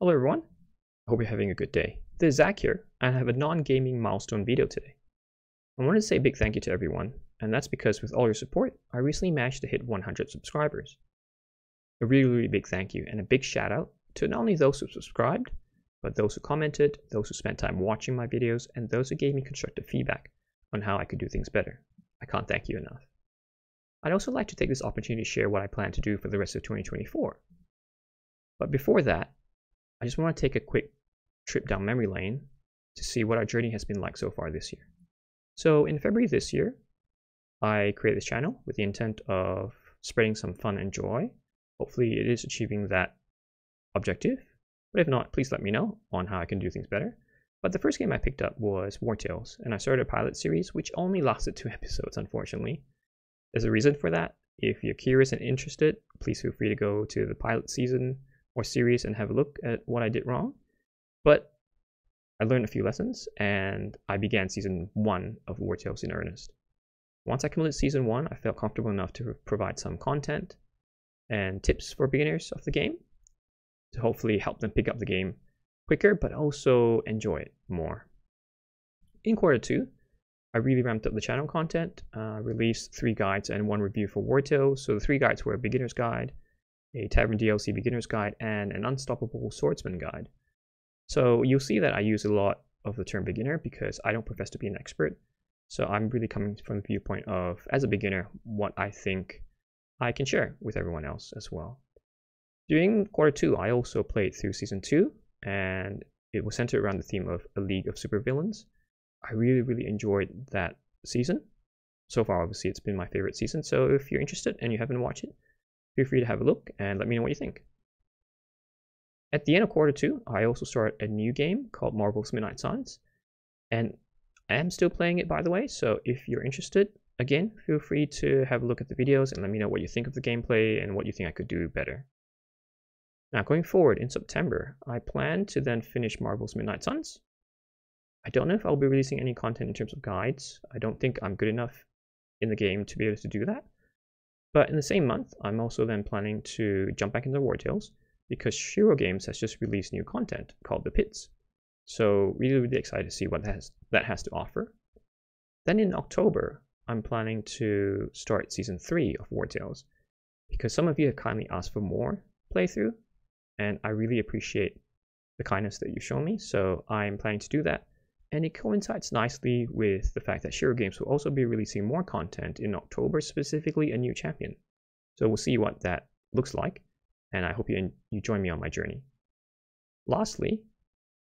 Hello everyone, I hope you're having a good day. This is Zach here, and I have a non-gaming milestone video today. I wanted to say a big thank you to everyone, and that's because with all your support, I recently managed to hit 100 subscribers. A really, really big thank you, and a big shout out to not only those who subscribed, but those who commented, those who spent time watching my videos, and those who gave me constructive feedback on how I could do things better. I can't thank you enough. I'd also like to take this opportunity to share what I plan to do for the rest of 2024. But before that, I just want to take a quick trip down memory lane to see what our journey has been like so far this year. So in February this year, I created this channel with the intent of spreading some fun and joy. Hopefully it is achieving that objective, but if not, please let me know on how I can do things better. But the first game I picked up was Wartales, and I started a pilot series which only lasted two episodes, unfortunately. There's a reason for that. If you're curious and interested, please feel free to go to the pilot season or series and have a look at what I did wrong. But I learned a few lessons and I began season one of Wartales in earnest. Once I completed season one, I felt comfortable enough to provide some content and tips for beginners of the game to hopefully help them pick up the game quicker but also enjoy it more. In quarter two, I really ramped up the channel content, uh, released three guides and one review for Wartales. So the three guides were a beginner's guide, a Tavern DLC beginner's guide, and an Unstoppable Swordsman guide. So you'll see that I use a lot of the term beginner because I don't profess to be an expert. So I'm really coming from the viewpoint of, as a beginner, what I think I can share with everyone else as well. During quarter two, I also played through season two, and it was centered around the theme of a league of supervillains. I really, really enjoyed that season. So far, obviously, it's been my favorite season. So if you're interested and you haven't watched it, feel free to have a look and let me know what you think. At the end of quarter two, I also started a new game called Marvel's Midnight Suns. And I am still playing it, by the way. So if you're interested, again, feel free to have a look at the videos and let me know what you think of the gameplay and what you think I could do better. Now, going forward in September, I plan to then finish Marvel's Midnight Suns. I don't know if I'll be releasing any content in terms of guides. I don't think I'm good enough in the game to be able to do that. But in the same month, I'm also then planning to jump back into Wartales because Shiro Games has just released new content called The Pits. So really, really excited to see what that has, that has to offer. Then in October, I'm planning to start season three of Wartales because some of you have kindly asked for more playthrough, and I really appreciate the kindness that you've shown me. So I'm planning to do that. And it coincides nicely with the fact that Shiro Games will also be releasing more content in October, specifically a new champion. So we'll see what that looks like, and I hope you, you join me on my journey. Lastly,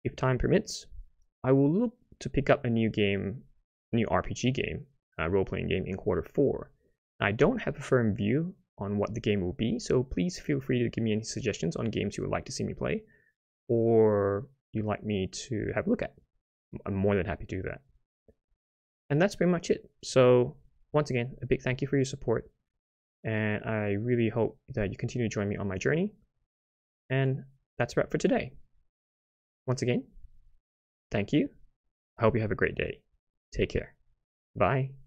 if time permits, I will look to pick up a new game, new RPG game, a role-playing game in quarter four. I don't have a firm view on what the game will be, so please feel free to give me any suggestions on games you would like to see me play, or you'd like me to have a look at. I'm more than happy to do that. And that's pretty much it. So once again, a big thank you for your support. And I really hope that you continue to join me on my journey. And that's a wrap for today. Once again, thank you. I hope you have a great day. Take care. Bye.